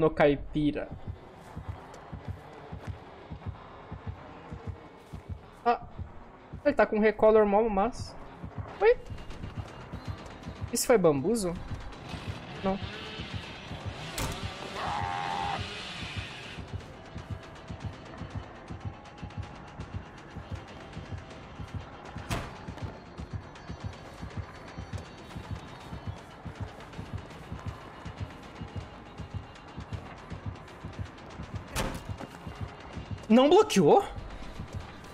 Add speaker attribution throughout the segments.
Speaker 1: no caipira. Ah, ele tá com recolor mó mas. Oi? Isso foi bambuzo? Não. Não bloqueou?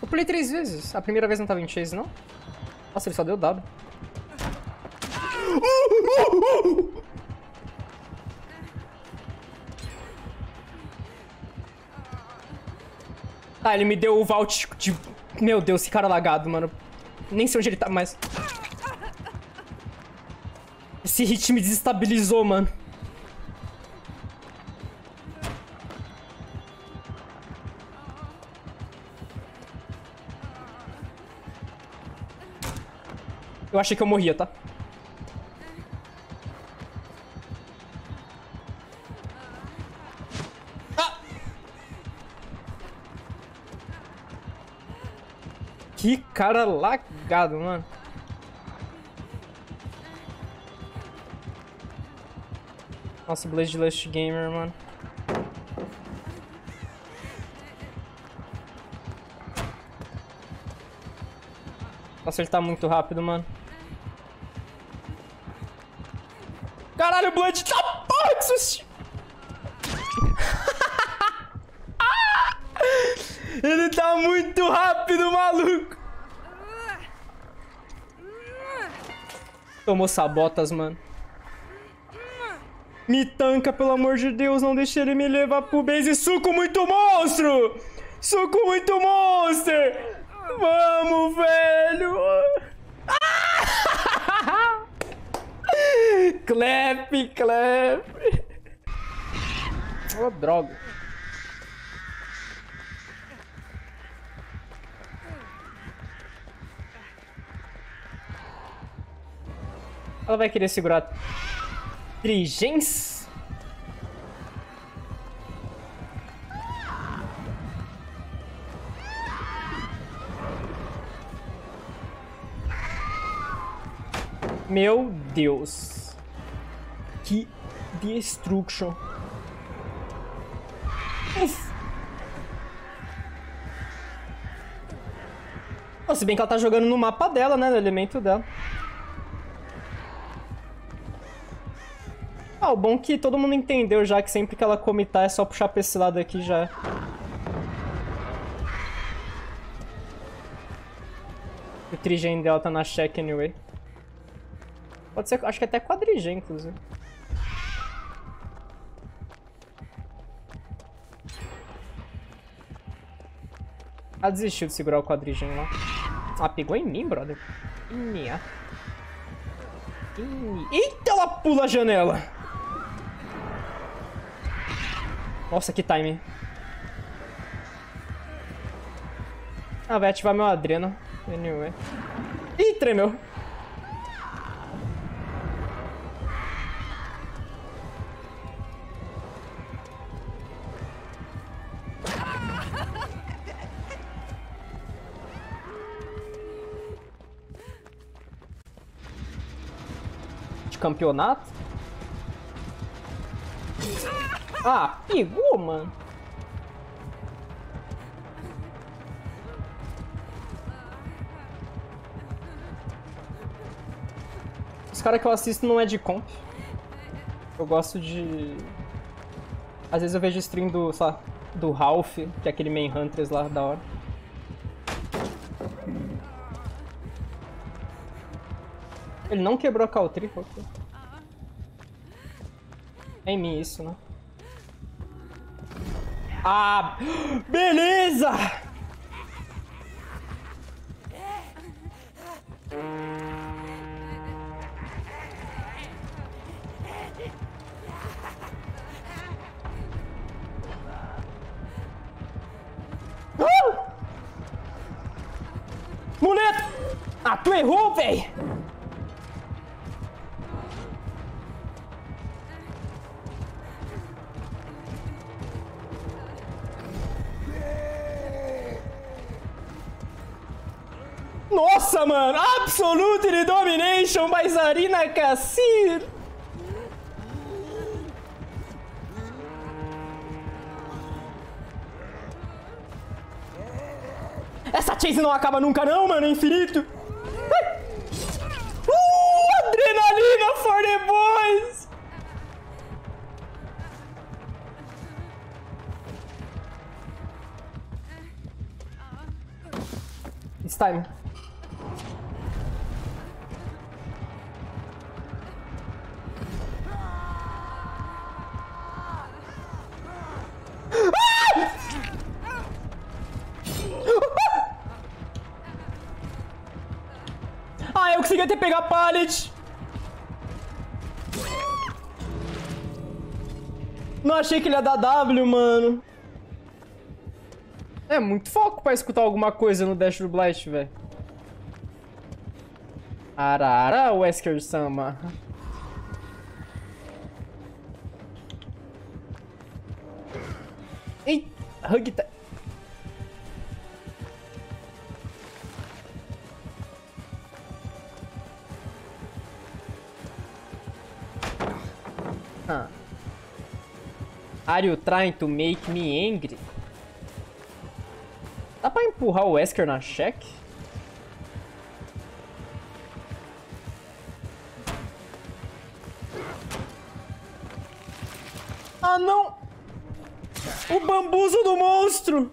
Speaker 1: Eu pulei três vezes. A primeira vez não tava em chase, não? Nossa, ele só deu dado. Ah, ele me deu o vault de... Meu Deus, esse cara lagado, mano. Nem sei onde ele tá mais. Esse hit me desestabilizou, mano. Eu achei que eu morria, tá? Ah! Que cara lagado, mano. Nossa, Blade Lust Gamer, mano. Nossa, ele tá muito rápido, mano. Caralho, Blood tá porra. Ele tá muito rápido, maluco. Tomou sabotas, mano. Me tanca, pelo amor de Deus. Não deixe ele me levar pro base. Suco muito monstro. Suco muito monster. Vamos, velho. Clap, clap. Oh, droga. Ela vai querer segurar trigens? Meu Deus. Que destruction. Uf. Se bem que ela tá jogando no mapa dela, né? No elemento dela. Ah, o bom é que todo mundo entendeu já que sempre que ela comitar é só puxar pra esse lado aqui já. O trigen dela tá na check anyway. Pode ser, acho que até quadrigen, inclusive. Ela desistiu de segurar o quadrigen lá. Ah, pegou em mim, brother. Minha. Eita, ela pula a janela! Nossa, que timing. Ah, vai ativar meu adreno. Anyway. Ih, tremeu. Campeonato? Ah, pegou, mano. Os caras que eu assisto não é de comp. Eu gosto de... Às vezes eu vejo stream do, sei lá, do Ralph, que é aquele main Hunters lá da hora. Ele não quebrou a Caltri. É em mim isso, né? Ah, beleza! Uh! Muleta! Ah, tu errou, véi! Nossa, mano! Absolute Domination by Zarina Kassir! Essa chase não acaba nunca não, mano, é infinito! Uh, adrenalina for the boys! It's time. Pegar pallet. Não achei que ele ia dar W, mano. É muito foco pra escutar alguma coisa no Dash do Blast, velho. Arara, Wesker-sama. Ei, Hug tá... Ah. Are you trying to make me angry? Dá pra empurrar o Wesker na check? Ah, não! O bambuzo do monstro!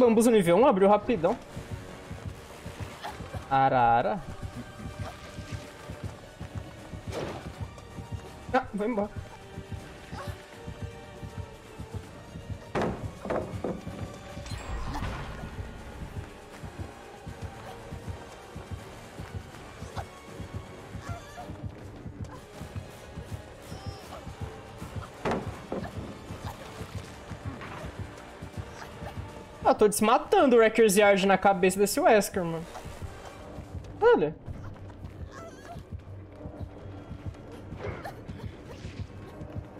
Speaker 1: Bambuzo nível 1 abriu rapidão. Arara. Ah, vai embora. Ah, tô desmatando o Wrecker's Yard na cabeça desse Wesker, mano. Olha.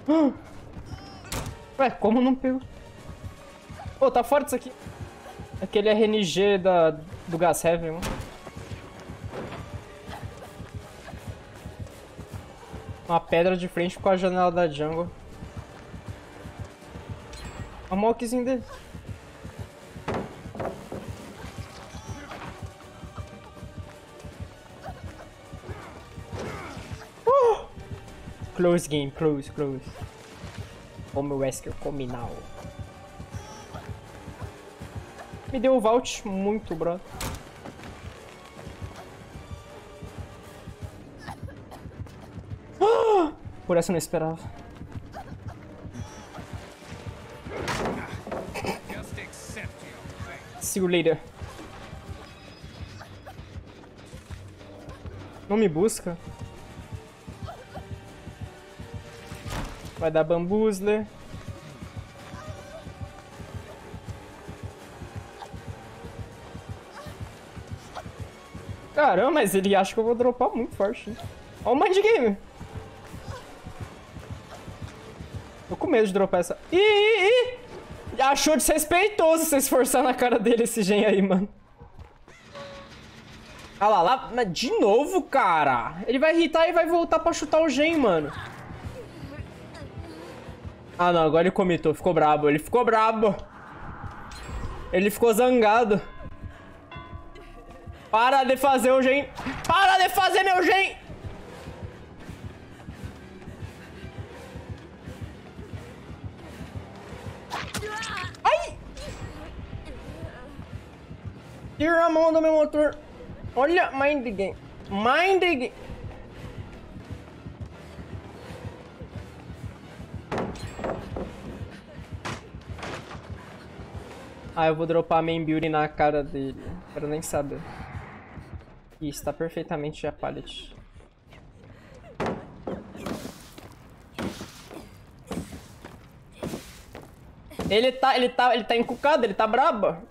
Speaker 1: Ué, como não pegou? Pô, tá forte isso aqui. Aquele RNG da, do Gas Heavy, mano. Uma pedra de frente com a janela da jungle. A mockzinho dele. Close game, close, close. Come o Wesker, come now. Me deu o vault muito. Ah! Por essa eu não esperava. See you later. Não me busca. Vai dar bambuzler. Caramba, mas ele acha que eu vou dropar muito forte. né? Ó o mind game. Tô com medo de dropar essa. Ih, ih, ih! Achou desrespeitoso você esforçar na cara dele esse gen aí, mano. Ah lá, lá, de novo, cara. Ele vai irritar e vai voltar pra chutar o gen, mano. Ah, não, agora ele comitou, ficou brabo. Ele ficou brabo. Ele ficou zangado. Para de fazer o gen. Para de fazer meu gen. Ai! Tira a mão do meu motor. Olha, mind game. Mind game. Ah, eu vou dropar main building na cara dele. Quero nem saber. Ih, está perfeitamente a pallet. Ele tá, ele tá, ele tá encucado, ele tá braba.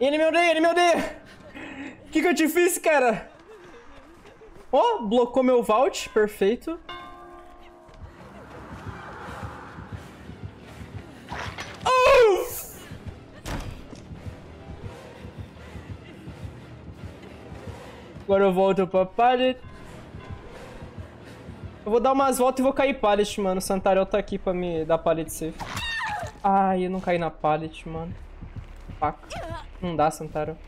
Speaker 1: Ele me odeia, ele me odeia. O que, que eu te fiz, cara? Ó, oh, blocou meu vault, perfeito. Agora eu volto pra pallet. Eu vou dar umas voltas e vou cair pallet, mano. O Santarel tá aqui pra me dar pallet safe. Ai, eu não caí na pallet, mano. Faca. Não dá, Santarel.